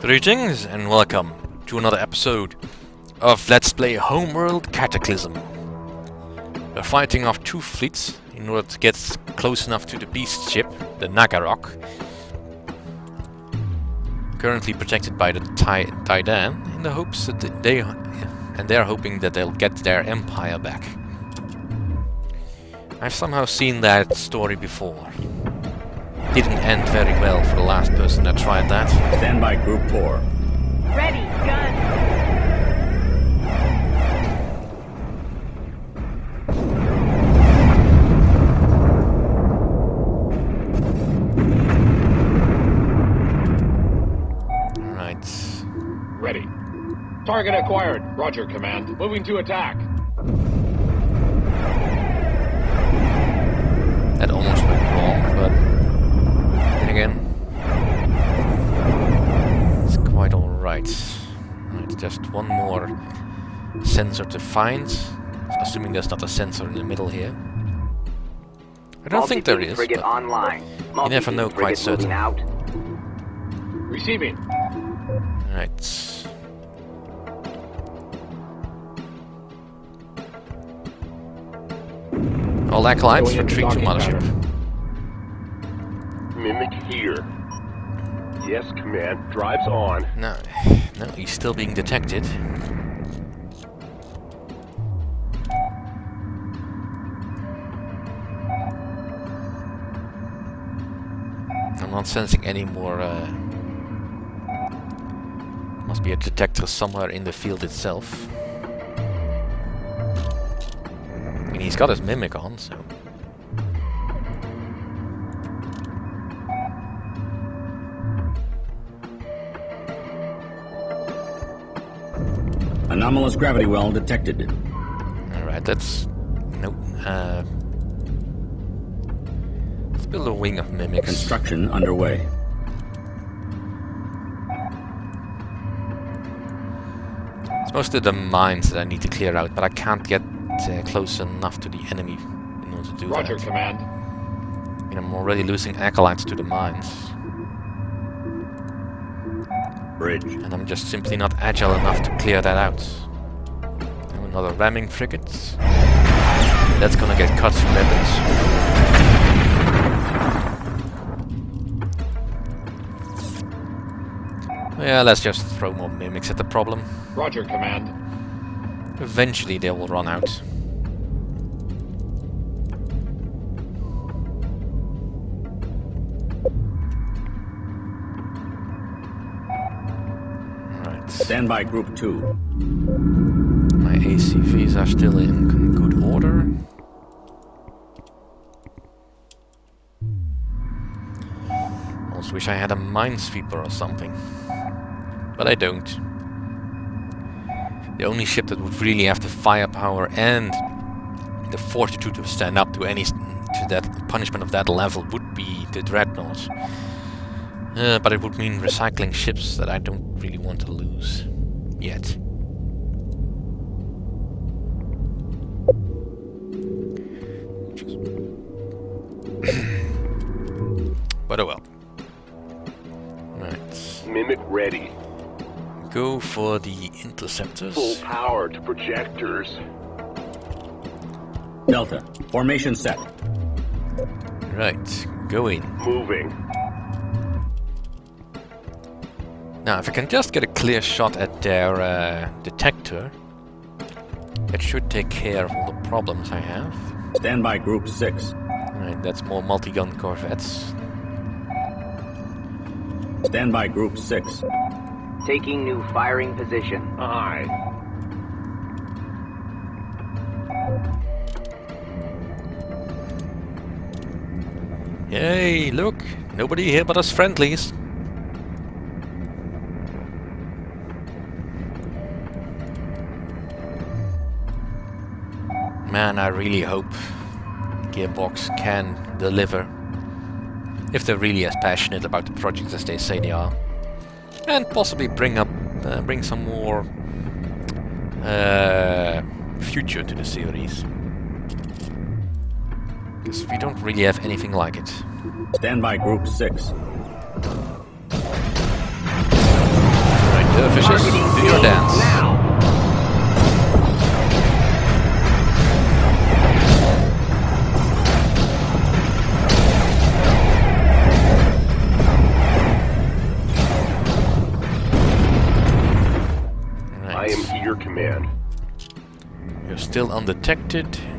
Greetings and welcome to another episode of Let's Play Homeworld Cataclysm. We're fighting off two fleets in order to get close enough to the beast ship, the Naggarok. Currently protected by the Taiidan in the hopes that they... and they're hoping that they'll get their empire back. I've somehow seen that story before didn't end very well for the last person that tried that. Stand by Group 4. Ready, gun. Right. Ready. Target acquired. Roger, Command. Moving to attack. Alright. Right, just one more sensor to find. Assuming there's not a sensor in the middle here. I don't think there is, but online. you never know quite certain. Out. Receiving. Right. All acolytes retreat to mothership. Mimic here. Yes, command. Drives on. No, no, he's still being detected. I'm not sensing any more, uh... Must be a detector somewhere in the field itself. I mean, he's got his mimic on, so... Anomalous gravity well detected. Alright, that's... Nope. Uh, let's build a wing of mimics. Construction underway. It's mostly the mines that I need to clear out, but I can't get uh, close enough to the enemy in order to do Roger, that. Command. I mean, I'm already losing acolytes to the mines. Bridge. And I'm just simply not agile enough to clear that out. And another ramming frigate. That's gonna get cut to ribbons. Yeah, let's just throw more mimics at the problem. Roger, Command. Eventually they will run out. Stand by Group 2. My ACVs are still in good order. Also wish I had a minesweeper or something. But I don't. The only ship that would really have the firepower and the fortitude to stand up to any to that punishment of that level would be the dreadnought. Uh, but it would mean recycling ships that I don't really want to lose yet. but oh well. Right. Mimic ready. Go for the interceptors. Full power to projectors. Delta. Formation set. Right. Go in. Moving. Now, if I can just get a clear shot at their uh, detector, it should take care of all the problems I have. Stand by Group 6. Right, that's more multi-gun corvettes. Stand by Group 6. Taking new firing position. Aye. Yay, look! Nobody here but us friendlies. Man, I really hope Gearbox can deliver. If they're really as passionate about the project as they say they are. And possibly bring up, uh, bring some more uh, future to the series. Because we don't really have anything like it. Stand by Group 6. fishes, do your dance. Now. Still undetected.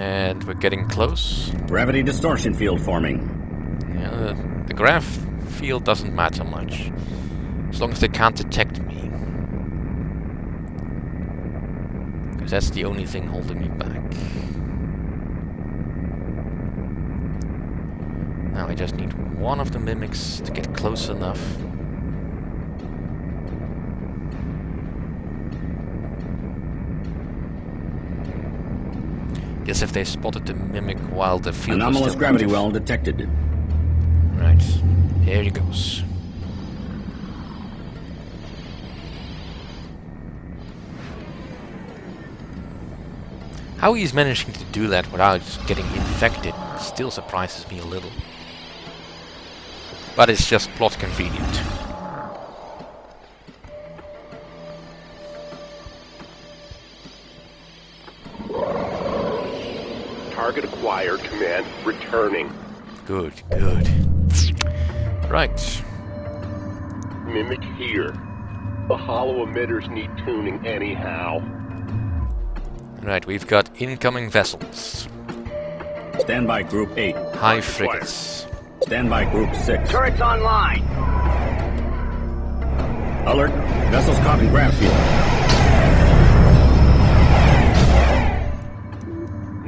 And we're getting close. Gravity distortion field forming. Yeah, the, the grav field doesn't matter much. As long as they can't detect me. Because that's the only thing holding me back. Now I just need one of the mimics to get close enough. Guess if they spotted the mimic while the field was Anomalous still gravity active. well detected. Right, here he goes. How he's managing to do that without getting infected still surprises me a little. But it's just plot convenient. Target acquired, Command. Returning. Good, good. Right, Mimic here. The holo emitters need tuning anyhow. right, we've got incoming vessels. Standby group 8. Hive frigates. Standby group 6. Turrets online. Alert. Vessels caught in grav field.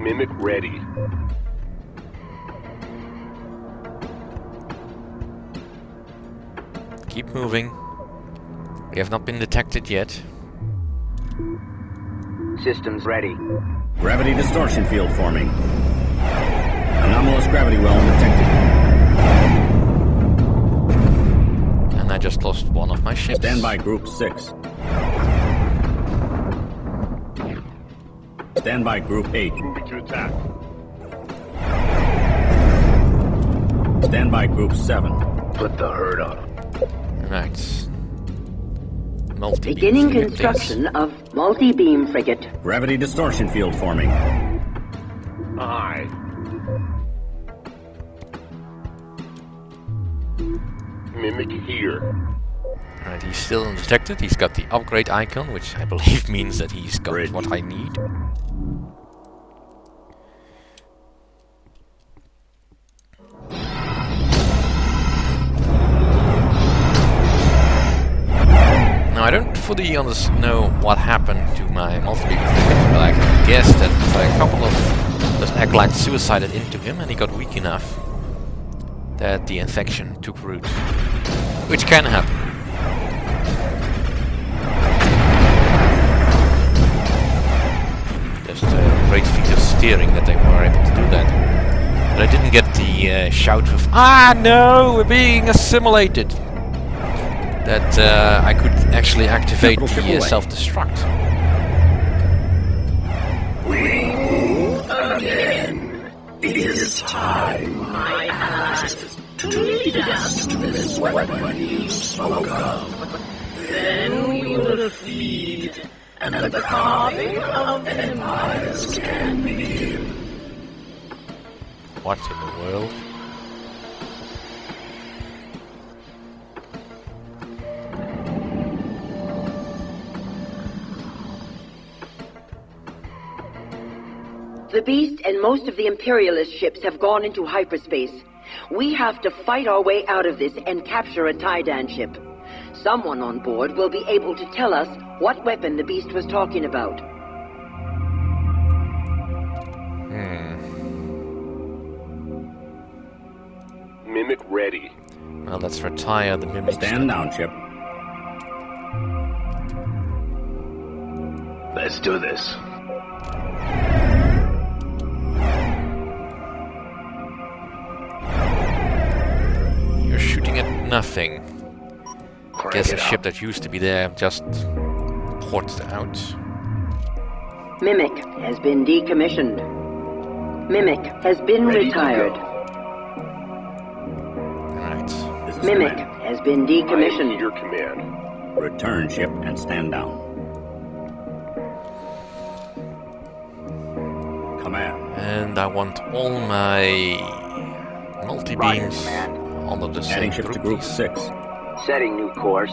Mimic ready. Keep moving. We have not been detected yet. Systems ready. Gravity distortion field forming. Anomalous gravity well detected. And I just lost one of my ships. Standby group 6. Standby group 8. Moving to attack. Standby group 7. Put the hurt on him. Right. Multi Beginning construction of multi-beam frigate. Gravity distortion field forming. Aye. Mimic here. Right, he's still undetected. He's got the upgrade icon, which I believe means that he's got Great. what I need. Now, I don't fully know what happened to my multi-beam but I can guess that a couple of those acolytes suicided into him and he got weak enough that the infection took root. Which can happen. Steering that they were able to do that. But I didn't get the uh, shout of Ah no, we're being assimilated. That uh, I could actually activate Capital ship the uh, away. self-destruct. What in the world? The Beast and most of the Imperialist ships have gone into hyperspace. We have to fight our way out of this and capture a Taiidan ship. Someone on board will be able to tell us what weapon the Beast was talking about. Hmm. Mimic ready. Well, let's retire the mimic. Stand down, ship. Let's do this. You're shooting at nothing. Crank Guess a it ship up. that used to be there just ported out. Mimic has been decommissioned. Mimic has been Ready retired. go. Right. Mimic command. has been I am decommissioned. your command. Return ship and stand down. Command. And I want all my multi Roger, beams command. under the same Adding ship to group. group please. 6. Setting new course.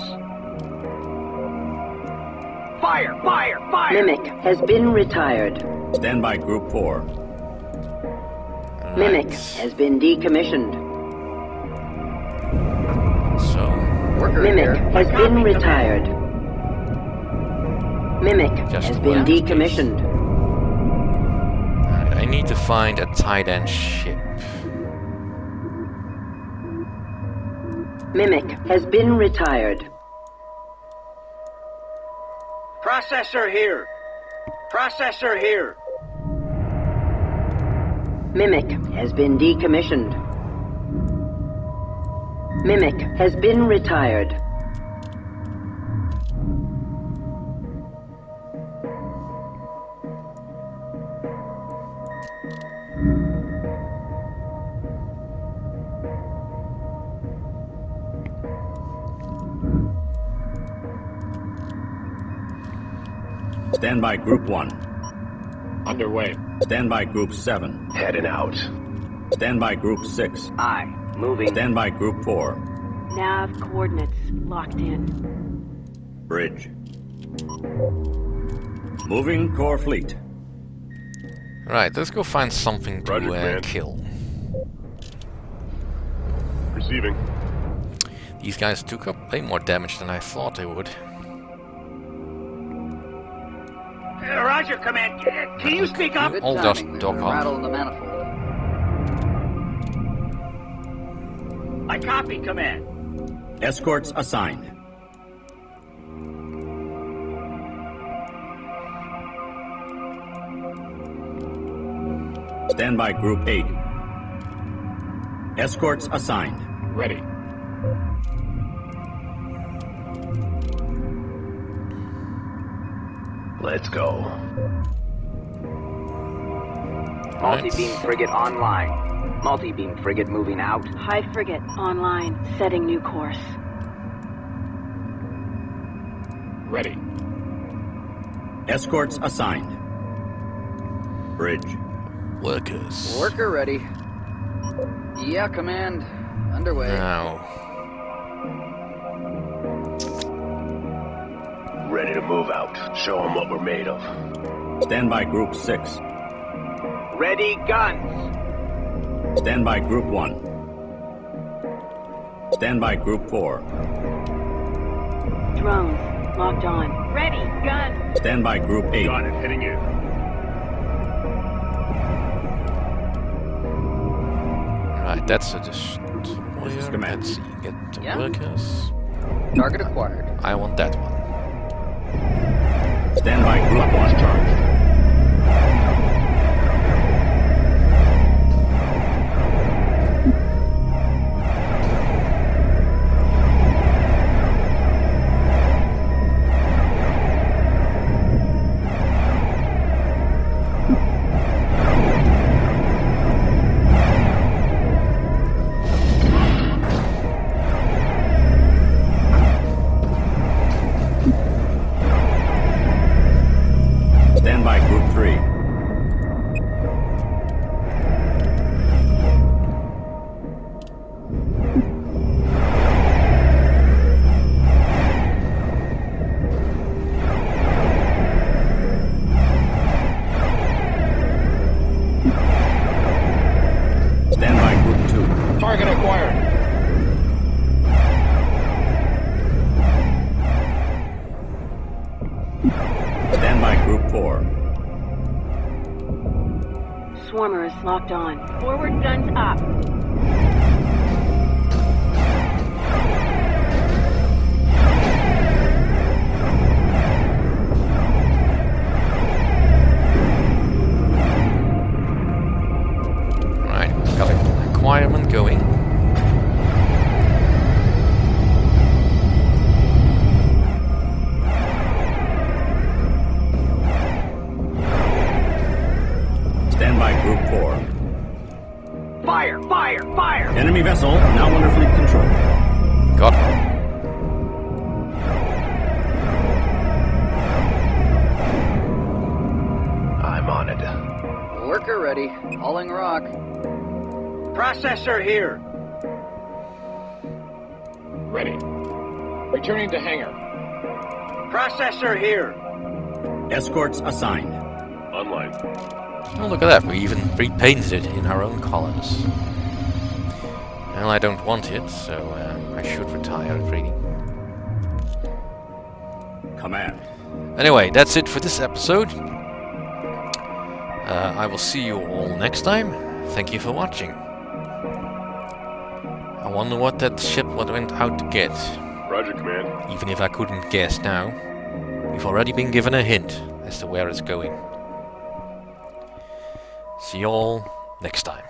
Fire! Fire! Fire! Mimic has been retired. Stand by group 4. Mimic Right. has been decommissioned. So, Worker Mimic has been retired. Mimic Just has been decommissioned. right, I need to find a Taiidan ship. Mimic has been retired. Processor here! Processor here! Mimic has been decommissioned. Mimic has been retired. Stand by group 1. Underway. Stand by group 7. Heading out. Stand by group 6. Aye. Moving. Stand by group 4. Nav coordinates locked in. Bridge. Moving core fleet. Right, let's go find something to uh, kill. Receiving. These guys took up way more damage than I thought they would. Roger, Command. Can, can you speak up? All just dock up. in the manifold. I copy, Command. Escorts assigned. Stand by group 8. Escorts assigned. Ready. Let's go. Multi-beam frigate online. Multi-beam frigate moving out. Hive frigate online, setting new course. Ready. Escorts assigned. Bridge. Workers. Worker ready. Yeah, command. Underway. Now, Ready to move out. Show them what we're made of. Stand by group 6. Ready, guns. Stand by group 1. Stand by group 4. Drones locked on. Ready, gun. Stand by group 8. Got it. Heading in. right, that's a destroyer. This is command. Let's get the Yeah. workers. Target acquired. I want that one. Stand by group 1. locked on. Forward guns up. requirements. Enemy vessel now under fleet control. Got I'm on it. Worker ready. Hauling rock. Processor here. Ready. Returning to hangar. Processor here. Escorts assigned. Online. Oh, look at that. We even repainted it in our own colors. Well, I don't want it, so uh, I should retire really. Command. Anyway, that's it for this episode. Uh, I will see you all next time. Thank you for watching. I wonder what that ship what went out to get. Roger, Command. Even if I couldn't guess now, we've already been given a hint as to where it's going. See you all next time.